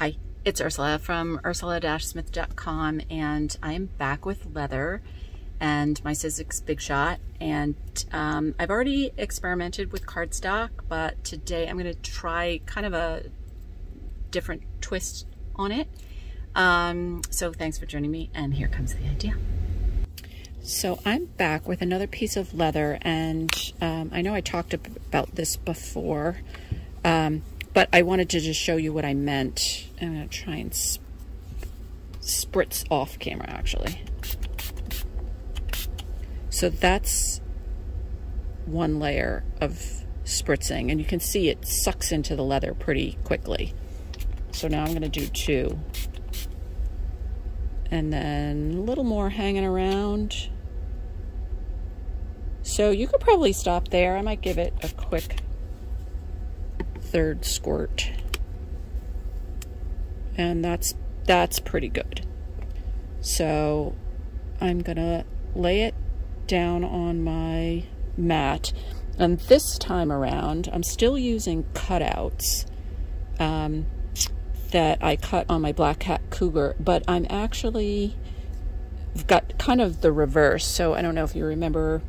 Hi, it's Ursula from ursula-smith.com and I am back with leather and my Sizzix Big Shot and um, I've already experimented with cardstock but today I'm going to try kind of a different twist on it. Um, so thanks for joining me and here comes the idea. So I'm back with another piece of leather and um, I know I talked about this before um, but I wanted to just show you what I meant. I'm going to try and sp spritz off camera, actually. So that's one layer of spritzing, and you can see it sucks into the leather pretty quickly. So now I'm going to do two. And then a little more hanging around. So you could probably stop there. I might give it a quick third squirt. And that's that's pretty good. So I'm gonna lay it down on my mat. And this time around, I'm still using cutouts um, that I cut on my Black Cat Cougar, but I'm actually got kind of the reverse. So I don't know if you remember,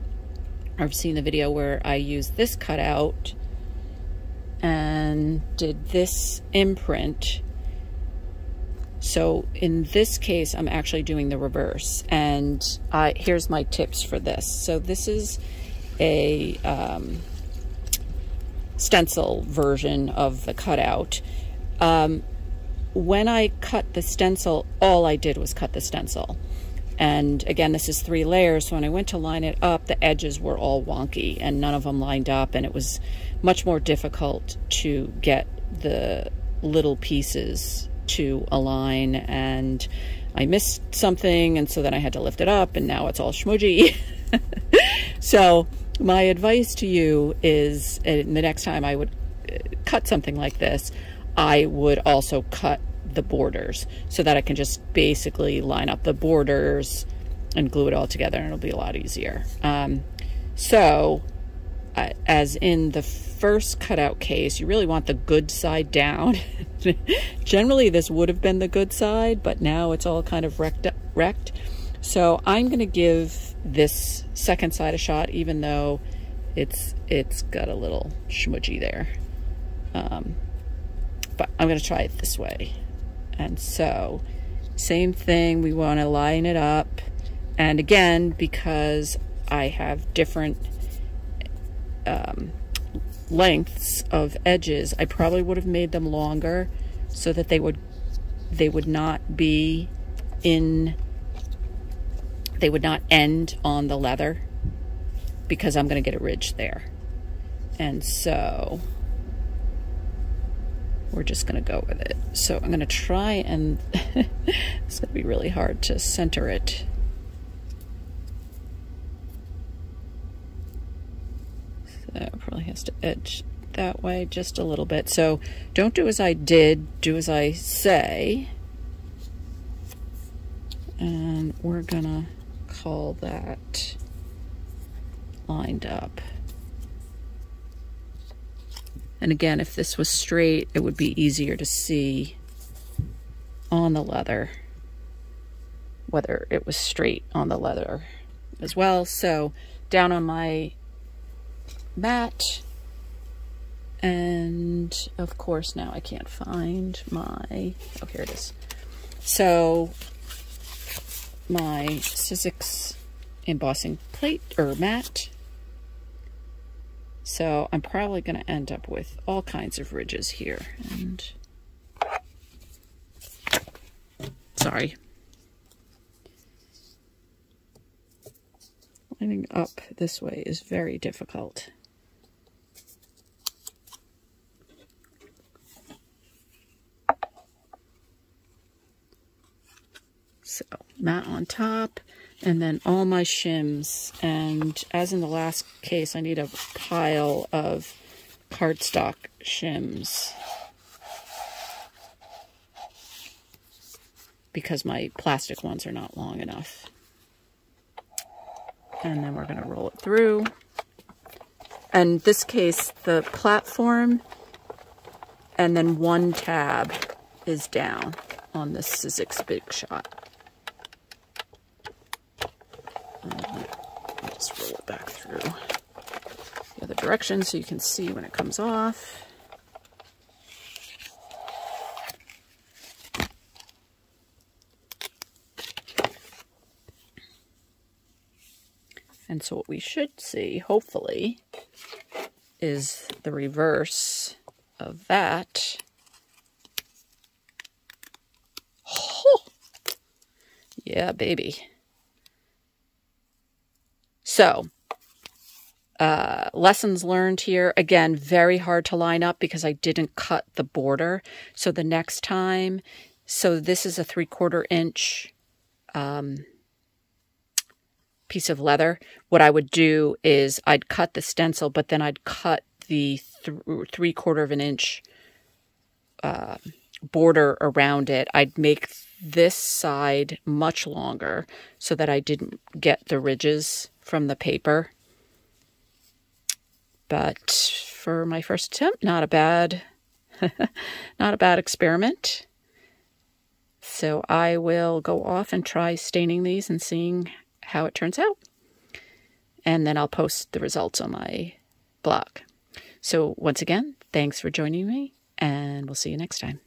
I've seen the video where I used this cutout and did this imprint. So in this case, I'm actually doing the reverse. And I, here's my tips for this. So this is a um, stencil version of the cutout. Um, when I cut the stencil, all I did was cut the stencil. And again, this is three layers. So when I went to line it up, the edges were all wonky and none of them lined up. And it was much more difficult to get the little pieces to align. And I missed something. And so then I had to lift it up and now it's all schmudgy. so my advice to you is uh, the next time I would uh, cut something like this, I would also cut the borders so that I can just basically line up the borders and glue it all together and it'll be a lot easier. Um, so uh, as in the first cutout case, you really want the good side down. Generally, this would have been the good side, but now it's all kind of wrecked. wrecked. So I'm going to give this second side a shot, even though it's it's got a little schmudgy there. Um, but I'm going to try it this way. And so, same thing, we want to line it up. And again, because I have different um, lengths of edges, I probably would have made them longer so that they would they would not be in they would not end on the leather because I'm going to get a ridge there. And so we're just going to go with it. So I'm going to try and it's going to be really hard to center it. So it probably has to edge that way just a little bit. So don't do as I did, do as I say. And we're to call that lined up. And again, if this was straight, it would be easier to see on the leather whether it was straight on the leather as well. So down on my mat, and of course now I can't find my, oh here it is. So my Sizzix embossing plate or mat so I'm probably going to end up with all kinds of ridges here. And sorry. Lining up this way is very difficult. So, mat on top and then all my shims. And as in the last case, I need a pile of cardstock shims. Because my plastic ones are not long enough. And then we're going to roll it through. And this case, the platform and then one tab is down on this Sizzix Big Shot. I'll just roll it back through the other direction so you can see when it comes off. And so what we should see, hopefully, is the reverse of that. Oh, yeah, baby. So, uh, lessons learned here. Again, very hard to line up because I didn't cut the border. So the next time, so this is a three quarter inch um, piece of leather, what I would do is I'd cut the stencil, but then I'd cut the th three quarter of an inch uh, border around it. I'd make this side much longer so that I didn't get the ridges from the paper. But for my first attempt, not a bad, not a bad experiment. So I will go off and try staining these and seeing how it turns out. And then I'll post the results on my blog. So once again, thanks for joining me, and we'll see you next time.